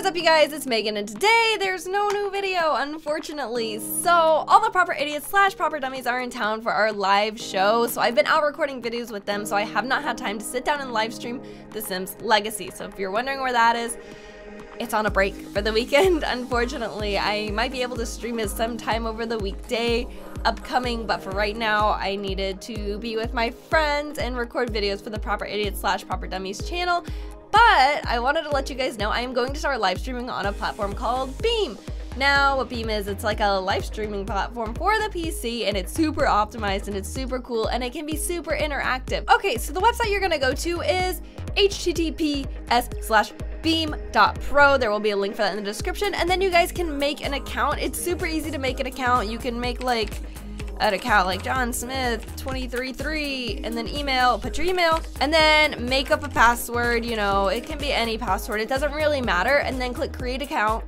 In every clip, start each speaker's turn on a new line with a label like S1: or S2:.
S1: is up you guys, it's Megan and today there's no new video unfortunately. So all the proper idiots slash proper dummies are in town for our live show. So I've been out recording videos with them so I have not had time to sit down and live stream The Sims Legacy. So if you're wondering where that is, it's on a break for the weekend unfortunately. I might be able to stream it sometime over the weekday upcoming, but for right now, I needed to be with my friends and record videos for the Proper Idiots slash Proper Dummies channel. But I wanted to let you guys know I am going to start live streaming on a platform called Beam. Now, what Beam is, it's like a live streaming platform for the PC and it's super optimized and it's super cool and it can be super interactive. Okay, so the website you're gonna go to is https slash beam.pro. There will be a link for that in the description. And then you guys can make an account. It's super easy to make an account. You can make like an account like John Smith 233 and then email, put your email, and then make up a password. You know, it can be any password, it doesn't really matter. And then click create account.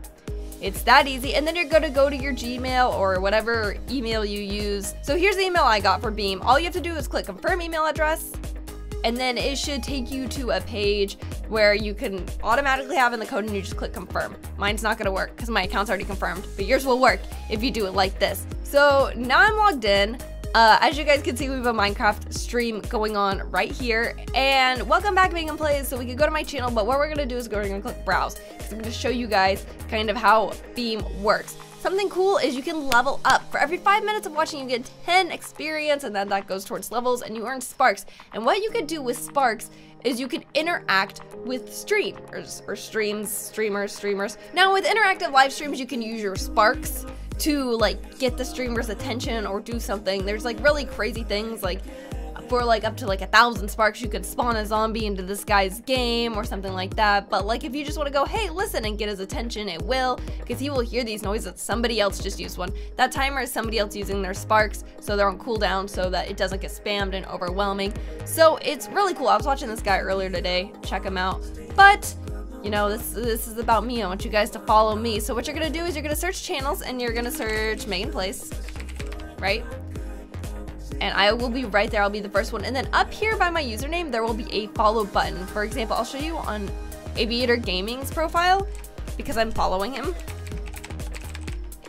S1: It's that easy. And then you're to go to your Gmail or whatever email you use. So here's the email I got for Beam. All you have to do is click confirm email address and then it should take you to a page where you can automatically have in the code and you just click confirm. Mine's not gonna work because my account's already confirmed, but yours will work if you do it like this. So now I'm logged in. Uh, as you guys can see, we have a Minecraft stream going on right here. And welcome back, Megan Plays. So we can go to my channel, but what we're gonna do is go and click browse. So I'm gonna show you guys kind of how Beam works. Something cool is you can level up. For every five minutes of watching, you get 10 experience, and then that goes towards levels, and you earn sparks. And what you could do with sparks is you can interact with streamers, or streams, streamers, streamers. Now, with interactive live streams, you can use your sparks to like get the streamer's attention or do something. There's like really crazy things like for like up to like a thousand sparks, you could spawn a zombie into this guy's game or something like that. But like if you just want to go, hey, listen and get his attention, it will, because he will hear these noises. Somebody else just used one. That timer is somebody else using their sparks, so they're on cooldown so that it doesn't get spammed and overwhelming. So it's really cool. I was watching this guy earlier today. Check him out. But you know, this this is about me. I want you guys to follow me. So what you're gonna do is you're gonna search channels and you're gonna search Megan Plays, right? and I will be right there. I'll be the first one. And then up here by my username, there will be a follow button. For example, I'll show you on Aviator Gaming's profile because I'm following him.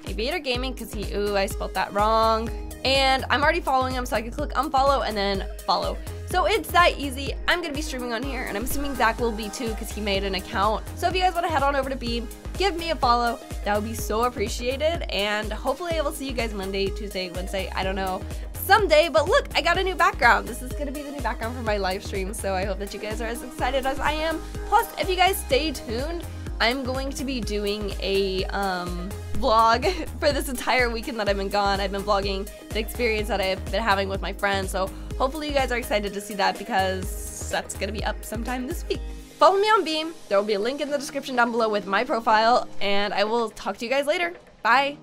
S1: Aviator Gaming because he, ooh, I spelled that wrong. And I'm already following him, so I can click unfollow and then follow. So it's that easy. I'm gonna be streaming on here, and I'm assuming Zach will be too because he made an account. So if you guys wanna head on over to Beam, give me a follow. That would be so appreciated. And hopefully I will see you guys Monday, Tuesday, Wednesday, I don't know someday. But look, I got a new background. This is to be the new background for my live stream. So I hope that you guys are as excited as I am. Plus, if you guys stay tuned, I'm going to be doing a um, vlog for this entire weekend that I've been gone. I've been vlogging the experience that I've been having with my friends. So hopefully you guys are excited to see that because that's going to be up sometime this week. Follow me on Beam. There will be a link in the description down below with my profile. And I will talk to you guys later. Bye.